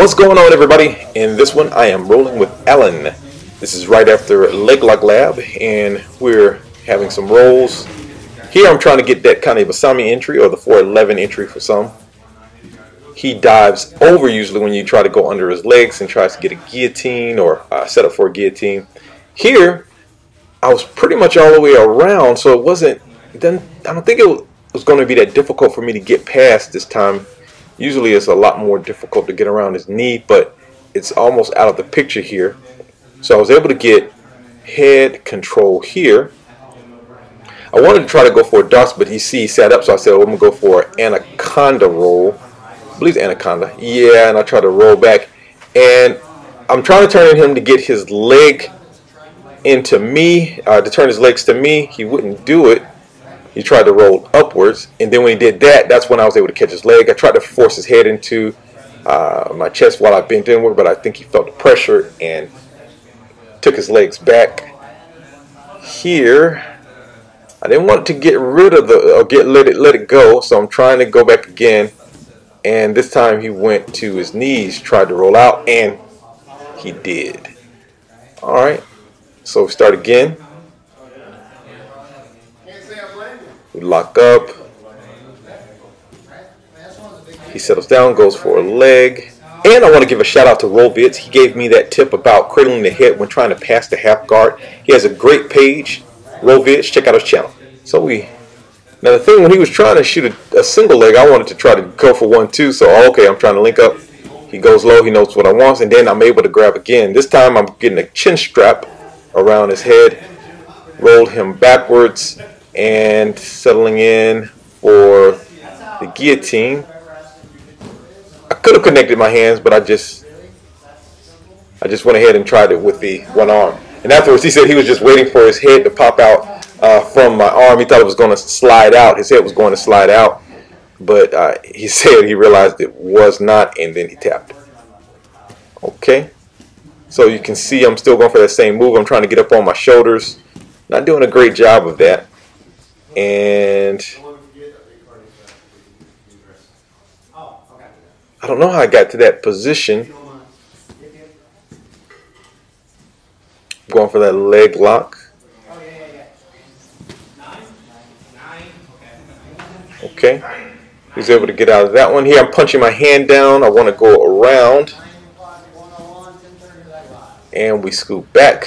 What's going on everybody? In this one I am rolling with Alan. This is right after Leg Lock Lab and we're having some rolls. Here I'm trying to get that kani basami entry or the 411 entry for some. He dives over usually when you try to go under his legs and tries to get a guillotine or uh, set up for a guillotine. Here I was pretty much all the way around so it wasn't, then I don't think it was going to be that difficult for me to get past this time Usually it's a lot more difficult to get around his knee, but it's almost out of the picture here. So I was able to get head control here. I wanted to try to go for a dust, but he see he sat up, so I said, well, I'm going to go for an anaconda roll. I believe anaconda. Yeah, and I try to roll back. And I'm trying to turn him to get his leg into me, uh, to turn his legs to me. He wouldn't do it he tried to roll upwards, and then when he did that, that's when I was able to catch his leg. I tried to force his head into uh, my chest while I bent inward, but I think he felt the pressure and took his legs back. Here, I didn't want to get rid of the or get let it let it go, so I'm trying to go back again. And this time he went to his knees, tried to roll out, and he did. All right, so start again. Lock up. He settles down, goes for a leg. And I want to give a shout out to Rollvids. He gave me that tip about cradling the head when trying to pass the half guard. He has a great page, Rollvids. Check out his channel. So we now the thing when he was trying to shoot a, a, single leg, I wanted to try to go for one too. So okay, I'm trying to link up. He goes low. He knows what I want, and then I'm able to grab again. This time I'm getting a chin strap around his head. Rolled him backwards and settling in for the guillotine. I could have connected my hands, but I just I just went ahead and tried it with the one arm. And afterwards, he said he was just waiting for his head to pop out uh, from my arm. He thought it was going to slide out. His head was going to slide out, but uh, he said he realized it was not, and then he tapped. Okay, so you can see I'm still going for that same move. I'm trying to get up on my shoulders. Not doing a great job of that and I don't know how I got to that position. I'm going for that leg lock. Okay. He's able to get out of that one. Here I'm punching my hand down. I want to go around. And we scoop back.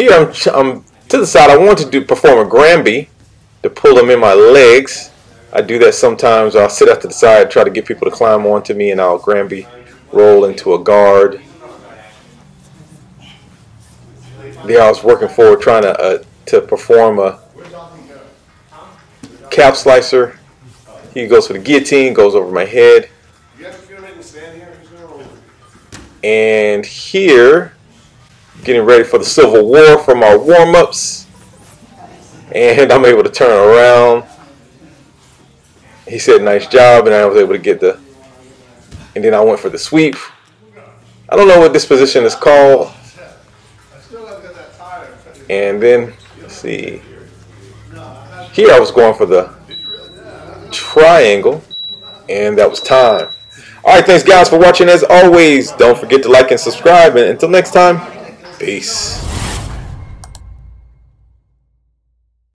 Here I'm, I'm to the side. I want to do perform a Granby to pull them in my legs. I do that sometimes. I'll sit out to the side, try to get people to climb onto me, and I'll Granby roll into a guard. There I was working forward trying to uh, to perform a calf slicer. He goes for the guillotine, goes over my head. And here getting ready for the Civil War from our warm-ups. And I'm able to turn around. He said, nice job, and I was able to get the, and then I went for the sweep. I don't know what this position is called. And then, see. Here I was going for the triangle, and that was time. All right, thanks guys for watching. As always, don't forget to like and subscribe. And until next time, Peace.